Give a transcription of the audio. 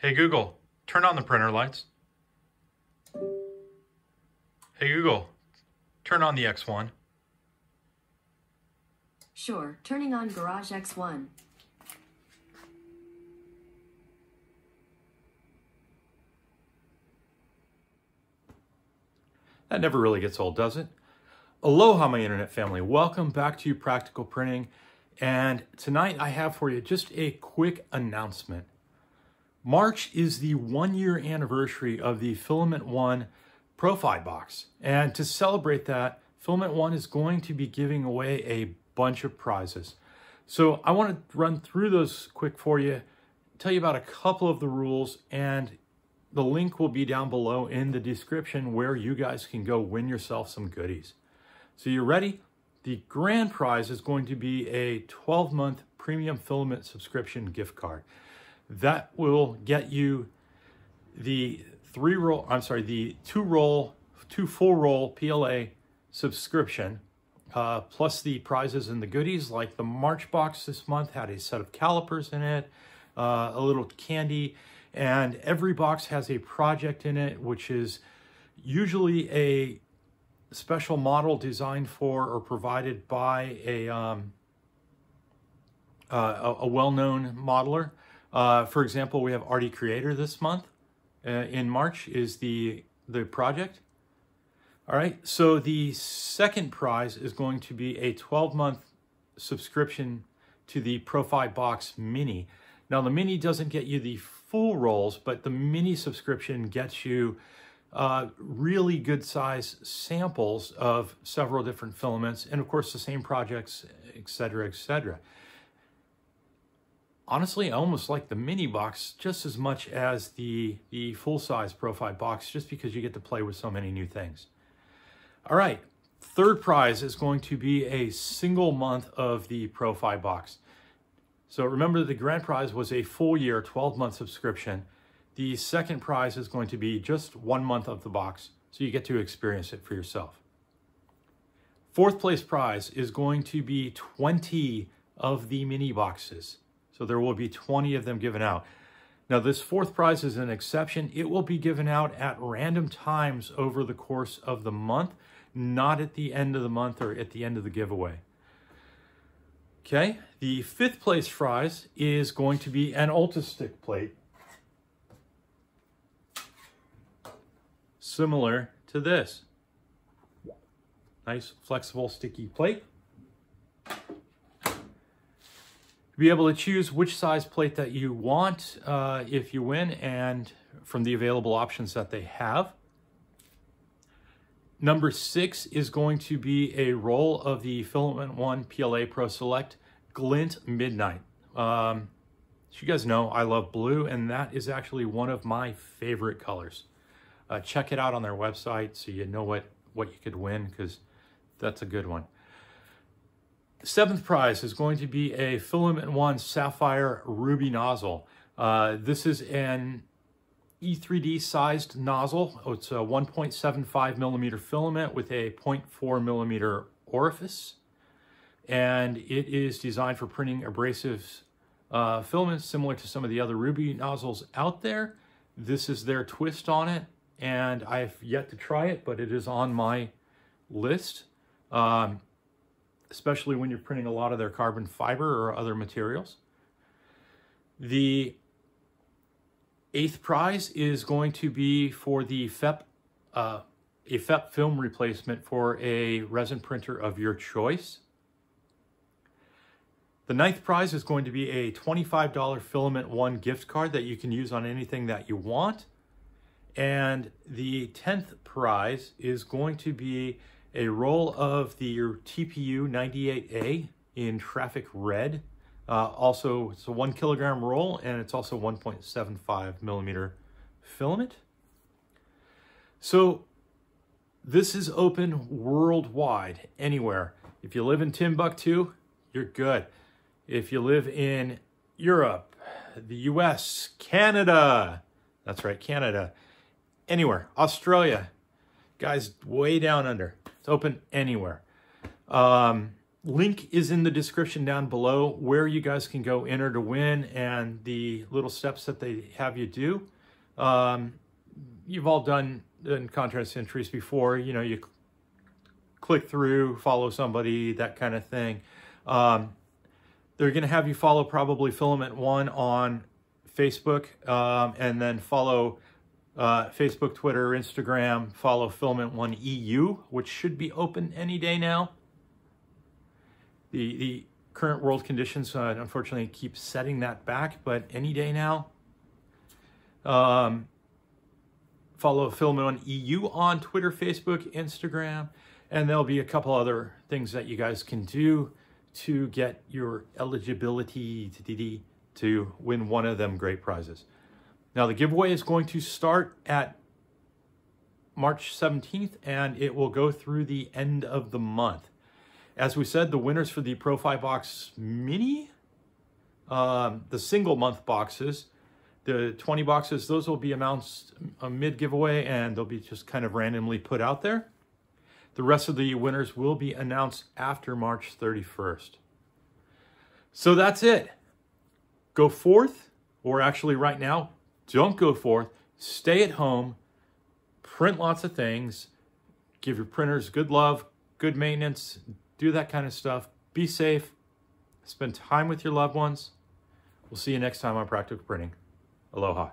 Hey Google, turn on the printer lights. Hey Google, turn on the X1. Sure, turning on Garage X1. That never really gets old, does it? Aloha, my internet family. Welcome back to Practical Printing. And tonight I have for you just a quick announcement. March is the one year anniversary of the Filament One Profi box. And to celebrate that, Filament One is going to be giving away a bunch of prizes. So I want to run through those quick for you, tell you about a couple of the rules, and the link will be down below in the description where you guys can go win yourself some goodies. So you're ready? The grand prize is going to be a 12-month premium filament subscription gift card. That will get you the three roll, I'm sorry, the two roll, two full roll PLA subscription, uh, plus the prizes and the goodies like the March box this month had a set of calipers in it, uh, a little candy, and every box has a project in it, which is usually a special model designed for or provided by a, um, uh, a, a well-known modeler. Uh, for example, we have Arty Creator this month. Uh, in March is the, the project. All right, so the second prize is going to be a 12-month subscription to the Profi Box Mini. Now, the Mini doesn't get you the full rolls, but the Mini subscription gets you uh, really good size samples of several different filaments, and of course the same projects, etc., etc. Honestly, I almost like the mini box just as much as the, the full-size Profi box, just because you get to play with so many new things. All right, third prize is going to be a single month of the Profi box. So remember the grand prize was a full year, 12-month subscription. The second prize is going to be just one month of the box, so you get to experience it for yourself. Fourth place prize is going to be 20 of the mini boxes. So there will be 20 of them given out. Now this fourth prize is an exception. It will be given out at random times over the course of the month, not at the end of the month or at the end of the giveaway. Okay, the fifth place prize is going to be an Ultistick plate. similar to this. Nice flexible sticky plate. Be able to choose which size plate that you want uh, if you win and from the available options that they have. Number six is going to be a roll of the Filament One PLA Pro Select Glint Midnight. Um, as you guys know, I love blue, and that is actually one of my favorite colors. Uh, check it out on their website so you know what, what you could win because that's a good one. Seventh prize is going to be a Filament One Sapphire Ruby nozzle. Uh, this is an E3D sized nozzle. Oh, it's a 1.75 millimeter filament with a 0.4 millimeter orifice. And it is designed for printing abrasives uh, filaments similar to some of the other Ruby nozzles out there. This is their twist on it and I've yet to try it, but it is on my list, um, especially when you're printing a lot of their carbon fiber or other materials. The eighth prize is going to be for the FEP, uh, a FEP film replacement for a resin printer of your choice. The ninth prize is going to be a $25 Filament One gift card that you can use on anything that you want. And the 10th prize is going to be a roll of the TPU 98A in Traffic Red. Uh, also, it's a one kilogram roll and it's also 1.75 millimeter filament. So this is open worldwide, anywhere. If you live in Timbuktu, you're good. If you live in Europe, the US, Canada, that's right, Canada, anywhere. Australia, guys, way down under. It's open anywhere. Um, link is in the description down below where you guys can go enter to win and the little steps that they have you do. Um, you've all done in contest entries before. You know, you click through, follow somebody, that kind of thing. Um, they're going to have you follow probably Filament One on Facebook, um, and then follow uh, Facebook, Twitter, Instagram. Follow Filament One EU, which should be open any day now. The the current world conditions uh, unfortunately keep setting that back, but any day now. Um, follow Filament One EU on Twitter, Facebook, Instagram, and there'll be a couple other things that you guys can do to get your eligibility to, to win one of them great prizes. Now, the giveaway is going to start at March 17th and it will go through the end of the month. As we said, the winners for the Profi Box Mini, um, the single month boxes, the 20 boxes, those will be announced uh, mid giveaway and they'll be just kind of randomly put out there. The rest of the winners will be announced after March 31st. So that's it. Go forth, or actually right now, don't go forth. Stay at home, print lots of things, give your printers good love, good maintenance, do that kind of stuff. Be safe, spend time with your loved ones. We'll see you next time on Practical Printing. Aloha.